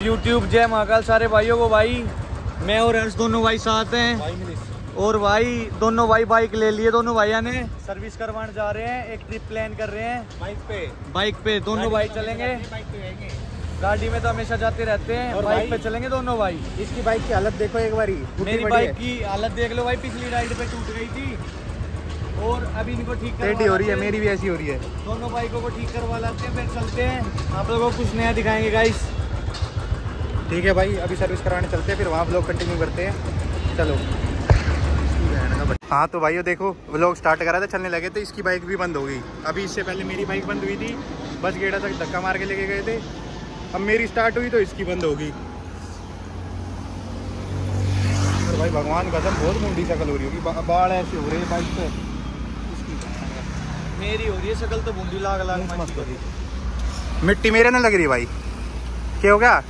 YouTube जय महाकाल सारे भाइयों को भाई। मैं और हर्ष दोनों भाई साथ हैं। और भाई दोनों भाई बाइक ले लिए दोनों भाइया ने। सर्विस करवाने जा रहे हैं एक ट्रिप प्लान कर रहे हैं। बाइक पे। बाइक पे दोनों भाई चलेंगे। बाइक पे जाएँगे गाड़ी में तो हमेशा जाते रहते हैं। और बाइक पे चलेंगे दोनों भाई। इसकी बाइक की हालत देखो एक बारी। मेरी बाइक की हालत देख लो भाई पिछली राइड पे टूट गई थी। और अभी इनको ठीक टेढ़ी हो रही है मेरी भी ऐसी हो रही है। दोनों बाइकों को ठीक करवा लाते हैं फिर चलते हैं। आप लोगों को कुछ नया दिखाएँगे गाइस ठीक है भाई अभी सर्विस कराने चलते हैं फिर वहाँ ब्लॉग कंटिन्यू करते हैं। चलो। हाँ तो भाइयों देखो व्लॉग स्टार्ट करा था चलने लगे थे इसकी बाइक भी बंद हो गई। अभी इससे पहले मेरी बाइक बंद हुई थी बस गेड़ा तक धक्का मार के लेके गए थे। अब मेरी स्टार्ट हुई तो इसकी बंद होगी। और भाई भगवान कसम बहुत मुंडी शकल हो रही होगी। बाढ़ ऐसे हो रही है बाइक पे। मेरी हो रही है शकल तो बूंदी लाग लाग मस्त हो रही मिट्टी मेरे ना लग रही भाई। क्या हो गया?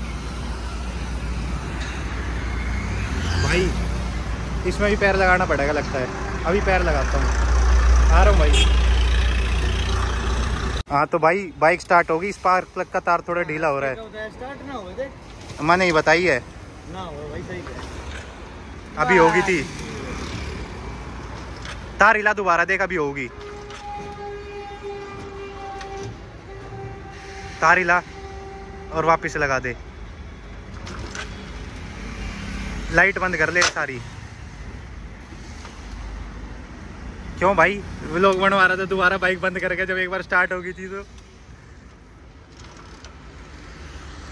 भाई इसमें भी पैर लगाना पड़ेगा लगता है। अभी पैर लगाता हूँ। आ रहा हूँ भाई। हाँ तो भाई बाइक स्टार्ट होगी। स्पार्क प्लग का तार थोड़ा ढीला हो रहा है। स्टार्ट ना हो देख। मैंने ही बताई है। ना हो भाई सही है। अभी होगी थी। तार हिला दोबारा देख अभी होगी। तार हिला और वापस लगा दे। लाइट बंद कर ले सारी। क्यों भाई? व्लॉग बनवा रहा था दोबारा बाइक बंद करके जब एक बार स्टार्ट होगी थी तो।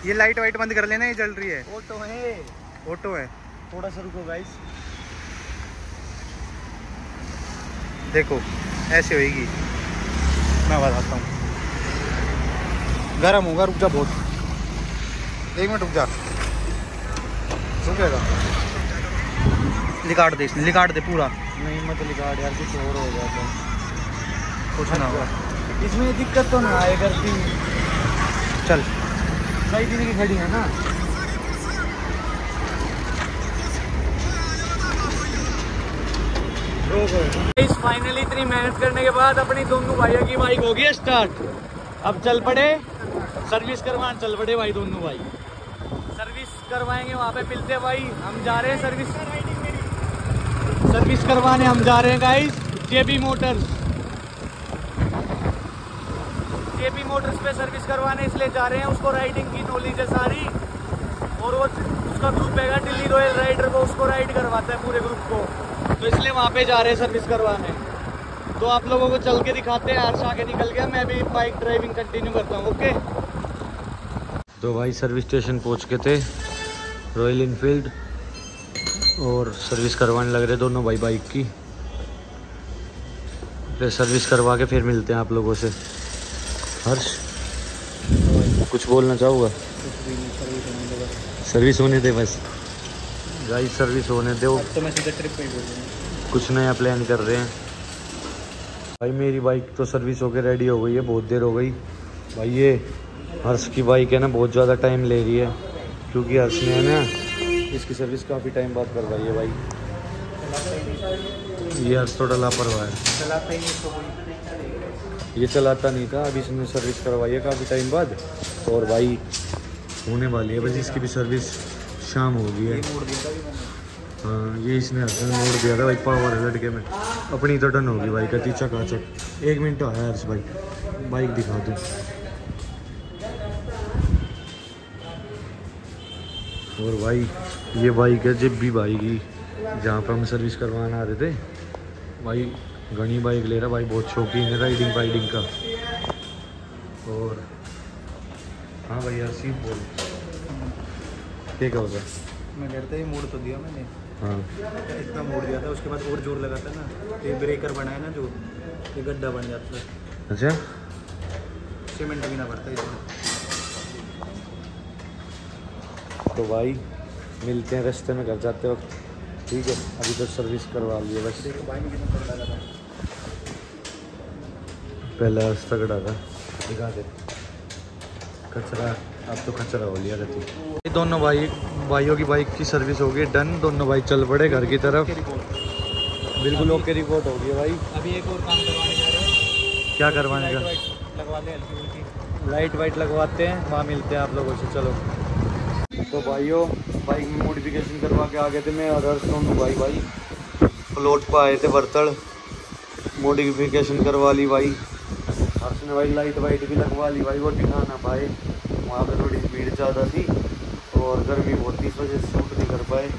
ये लाइट वाइट बंद कर लेना ये जल रही है। ऑटो है। ऑटो है। थोड़ा सा रुको गाइस देखो ऐसे होएगी। मैं बताता हूँ। गर्म होगा रुक जा बहुत। एक मिनट रुक जा। रुकेगा लिकाट दे इसने लिकाट दे पूरा नहीं मत लिकाट यार कुछ और हो जाता कुछ ना होगा इसमें दिक्कत तो ना आए करती चल सही दिन की खड़ी है ना इस फाइनली इतनी मेहनत करने के बाद अपनी दोनों भाइयों की बाइक होगी स्टार्ट अब चल पड़े सर्विस करवाने चल पड़े भाई दोनों भाई करवाएँगे, वहाँ पे मिलते भाई। हम जा रहे हैं सर्विस सर्विस करवाने हम जा रहे हैं guys JB Motors JB Motors पे सर्विस करवाने इसलिए जा रहे हैं। उसको राइडिंग की नॉलेज है सारी। और वो उसका ग्रुप है दिल्ली रॉयल राइडर को उसको राइड करवाता है पूरे ग्रुप को। तो इसलिए वहाँ पे जा रहे हैं सर्विस करवाने। तो आप लोगों को चल के दिखाते हैं हर्ष आगे निकल गया। मैं भी बाइक ड्राइविंग कंटिन्यू करता हूँ ओके तो भाई सर्विस स्टेशन पहुँच के थे। रॉयल इनफील्ड और सर्विस करवाने लग रहे दोनों भाई बाइक की। फिर सर्विस करवा के फिर मिलते हैं आप लोगों से। हर्ष कुछ बोलना चाहूँगा? सर्विस होने दे बस। गाइस सर्विस होने दो। तो मैं सीधा ट्रिप पे ही बोलूँगा कुछ नया प्लान कर रहे हैं। भाई मेरी बाइक तो सर्विस होके रेडी हो गई है बहुत देर हो गई। भाई ये हर्ष की बाइक है ना बहुत ज़्यादा टाइम ले रही है। क्योंकि हर्ष ने है ना। इसकी सर्विस काफ़ी टाइम बाद करवाई है भाई। ये हर्ष थोड़ा लापरवाह है। ही ये चलाता नहीं था अभी इसने सर्विस करवाई है काफ़ी टाइम बाद। और भाई होने वाली है बस इसकी भी सर्विस शाम हो गई है। हाँ ये इसने हसन मोड़ दिया था भाई पावर है लड़के में। अपनी तो टन होगी भाई कती चकाचक। एक मिनट आया हर्ष भाई। बाइक दिखा दूँ। और भाई ये बाइक है जब भी भाई की जहाँ पर हम सर्विस करवाना आ रहे थे। भाई घनी बाइक ले रहा भाई बहुत शौकीन है राइडिंग वाइडिंग का। और हाँ भाई यार सीट बोल। क्या क्या होगा मैं कहता ही मोड़ तो दिया मैंने। हाँ। इतना मोड़ दिया था उसके बाद और ज़ोर लगा था ना। ये ब्रेकर बनाया ना जो ये गड्ढा बन जाता है अच्छा? सीमेंट भी ना पड़ता इसमें तो भाई मिलते हैं रास्ते में घर जाते वक्त। ठीक है अभी तो सर्विस करवा लिए बस। पहला रास्ता कटा था। दिखा दे। कचरा अब तो कचरा हो लिया रहती दोनों भाई भाइयों की बाइक की सर्विस हो गई डन दोनों भाई चल पड़े घर की तरफ़। बिल्कुल ओके रिपोर्ट हो गई है भाई। अभी एक और काम करवाने जा रहे हैं। क्या करवाने का? लाइट वाइट लगवाते हैं वहाँ मिलते हैं आप लोगों से चलो। तो भाइयों बाइक में मॉडिफिकेशन करवा के आ गए थे मैं और हर्ष दोनों भाई भाई। प्लॉट पर आए थे बर्तड़ मोडिफिकेशन करवा ली भाई। हर्ष ने भाई लाइट वाइट भी लगवा ली भाई, वो दिखाना पाए वहाँ पर थोड़ी भीड़ ज़्यादा थी और गर्मी बहुत थी, इस वजह से शूट नहीं कर पाए।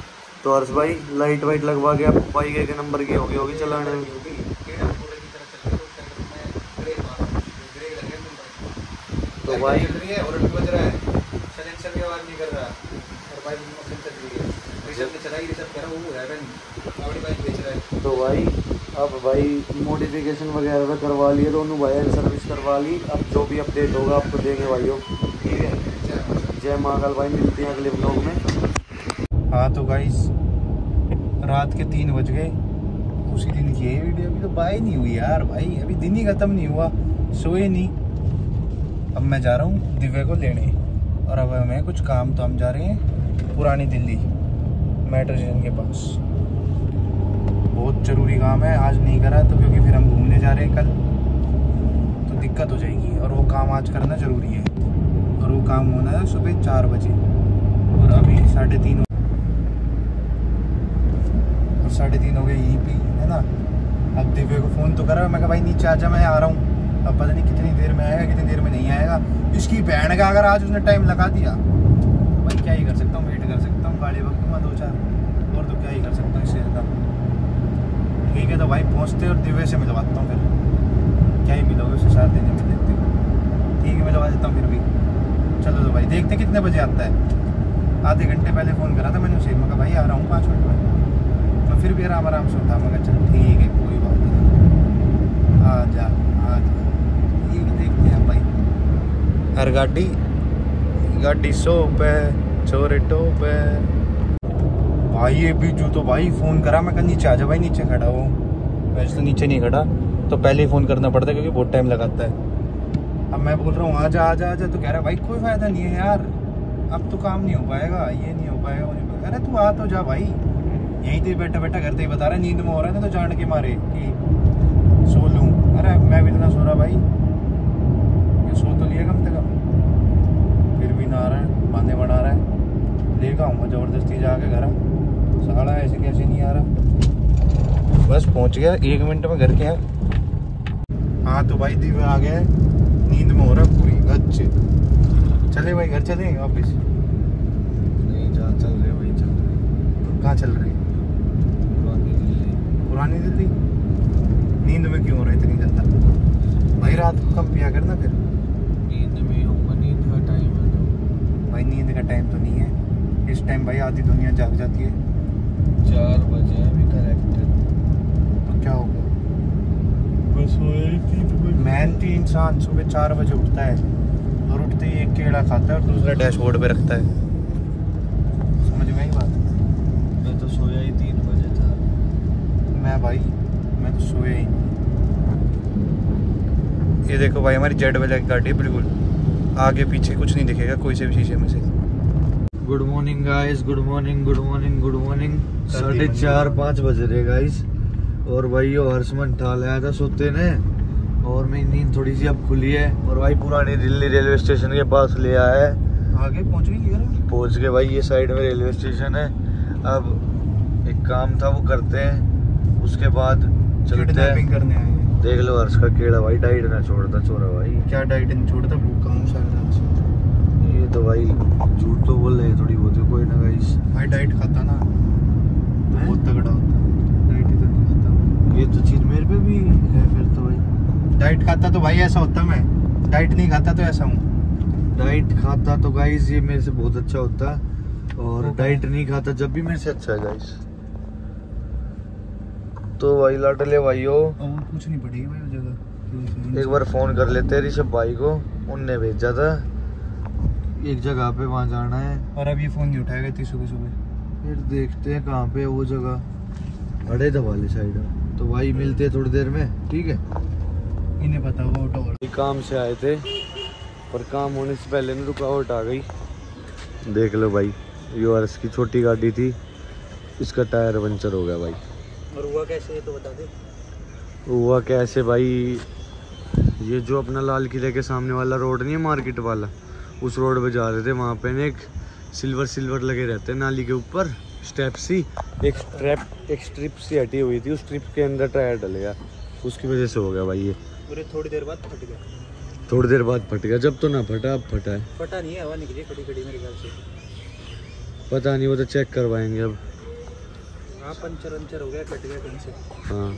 तो हर्ष भाई लाइट वाइट लगवा के आप बाइक एक नंबर की होगी होगी चलाने। में तो भाई तो भाई अब भाई मॉडिफिकेशन वगैरह तो करवा लिए दोनों भाई सर्विस करवा ली। अब जो भी अपडेट होगा आपको देंगे भाइयों। ठीक है? जय महाकाल भाई मिलते हैं अगले ब्लॉग में। हाँ तो गाइस रात के तीन बज गए। उसी दिन ये वीडियो अभी तो बाई नहीं हुई यार भाई। अभी दिन ही खत्म नहीं हुआ सोए नहीं। अब मैं जा रहा हूँ दिव्या को लेने। और अब हमें कुछ काम तो हम जा रहे हैं। पुरानी दिल्ली मेट्रो स्टेशन के पास। बहुत ज़रूरी काम है आज नहीं करा तो क्योंकि फिर हम घूमने जा रहे हैं कल तो दिक्कत हो जाएगी। और वो काम आज करना ज़रूरी है। और वो काम होना है सुबह चार बजे। और अभी साढ़े तीन और साढ़े तीन हो गए यहीं पे ही, है ना? अब दिव्य को फ़ोन तो करा। मैं कहा भाई नीचे आ जा मैं आ रहा हूँ। अब पता नहीं कितनी देर में आएगा कितनी देर में नहीं आएगा। इसकी बहन का अगर आज उसने टाइम लगा दिया भाई, क्या ही कर सकता हूँ? वेट कर सकता हूँ, गाड़ी वक्त दो चार, और तो क्या ही कर सकता हूँ इससे ज़्यादा ठीक है तो भाई पहुँचते और दिव्य से मिलवाता हूँ फिर। क्या ही मिलोगे उससे साथ देने में देते ठीक है, मिलवा देता हूँ फिर भी। चलो तो भाई, देखते कितने बजे आता है। आधे घंटे पहले फ़ोन करा था मैंने उसे, मैं भाई, आ रहा हूँ पाँच मिनट में। तो फिर भी आराम आराम से उठा, मैं चलो, ठीक है, कोई बात नहीं। आ जा आ जा। ठीक देखते हैं भाई। हर गाड़ी गाड़ी सो पे चोरे टोपे भाई ये बीजू तो भाई फ़ोन करा मैं कहा नीचे आ जा भाई नीचे खड़ा हो। वैसे तो नीचे नहीं खड़ा तो पहले ही फ़ोन करना पड़ता है क्योंकि बहुत टाइम लगाता है। अब मैं बोल रहा हूँ आजा आजा आजा तो कह रहा है भाई कोई फ़ायदा नहीं है यार अब तो काम नहीं हो पाएगा ये नहीं हो पाएगा वो नहीं हो पाएगा। अरे तू आ तो जा भाई। यहीं तो बैठा बैठा करते ही बता रहा है नींद में हो रहा है ना तो जान के मारे कि सो लूँ। अरे मैं भी इतना सो रहा भाई ये सो तो लिया कम से कम फिर भी ना आ रहा है बहाने बना रहा लेगा हूँ ज़बरदस्ती जाके घर। साड़ा ऐसे कैसे नहीं आ रहा? बस पहुँच गया एक मिनट में घर के यहाँ हाँ तो भाई दिव्य आ गया नींद में हो रहा पूरी अच्छे चले भाई घर चले वापिस। नहीं जहाँ चल रहे वही चल रहे कहाँ चल रहे पुरानी दिल्ली। पुरानी दिल्ली? नींद में क्यों हो रहा है इतनी जल्दा भाई रात को कम पिया करना फिर। नींद में होगा नींद का टाइम है तो। भाई नींद का टाइम तो नहीं है। इस टाइम भाई आधी दुनिया जाग जाती है? चार बजे अभी करेक्ट तो क्या होगा बस हो मेहनती इंसान सुबह चार बजे उठता है और उठते ही एक केड़ा खाता है और दूसरा डैशबोर्ड पे रखता है। समझ में आई बात? मैं तो सोया ही तीन बजे था। मैं भाई मैं तो सोया ही ये देखो भाई हमारी जेड वाला गाड़ी है बिल्कुल। आगे पीछे कुछ नहीं दिखेगा कोई से भी शीशे में से। Good morning guys good morning good morning good morning साढ़े चार पाँच बज रहे गाइस और भाई ये हर्षमन ठाल आया था सोते ने। और मेरी नींद थोड़ी सी अब खुली है। और भाई पुरानी दिल्ली रेलवे स्टेशन के पास ले आया है। आगे पहुँच गई पहुँच के भाई ये साइड में रेलवे स्टेशन है। अब एक काम था वो करते हैं। उसके बाद चलते हैं। करने आए देख लो हर्ष का केड़ा भाई डाइट ना छोड़ता छोरा भाई। क्या डाइट नहीं छोड़ता? भूखा हूँ शायद ये तो भाई झूठ तो बोल रहे थोड़ी बहुत कोई ना गाइस भाई डाइट खाता ना तो बहुत तगड़ा होता डाइट ही तो नहीं खाता। ये तो चीज़ मेरे पे भी है फिर तो भाई। डाइट खाता तो भाई ऐसा होता मैं। डाइट नहीं खाता तो ऐसा हूँ। डाइट खाता तो गाइस ये मेरे से बहुत अच्छा होता। और। डाइट नहीं खाता जब भी मेरे से अच्छा है गाइस तो भाई लाडले भाइयों नहीं पड़ेगी भाई जगह। एक बार फ़ोन कर लेते ऋषभ भाई को। उनने भेजा था। एक जगह पे वहाँ जाना है। और अब ये फ़ोन नहीं उठाएगा इतनी सुबह सुबह। फिर देखते हैं कहाँ पे वो जगह। अड़े वाली साइड। तो भाई मिलते हैं थोड़ी देर में ठीक है? इन्हें पता होगा ऑटो काम से आए थे पर काम होने से पहले ना रुकावट आ गई। देख लो भाई यू यूआरएस की छोटी गाड़ी थी इसका टायर पंचर हो गया भाई। और हुआ कैसे तो बता दे। हुआ कैसे भाई? ये जो अपना लाल किले के सामने वाला रोड नहीं है मार्केट वाला उस रोड पे जा रहे थे वहाँ पे ना एक सिल्वर सिल्वर लगे रहते हैं नाली के ऊपर स्टेप सी एक स्ट्रैप एक स्ट्रिप सी हटी हुई थी उस स्ट्रिप के अंदर टायर डल गया। उसकी वजह से हो गया भाई ये। पूरे थोड़ी देर बाद फट गया। थोड़ी देर बाद फट गया। जब तो ना फटा अब फटा है। फटा नहीं है हवा निकली खड़ी खड़ी मेरे ख्याल से। पता नहीं वो तो चेक करवाएँगे अब। हाँ पंचर वंचर हो गया कट गया कहीं से। हाँ।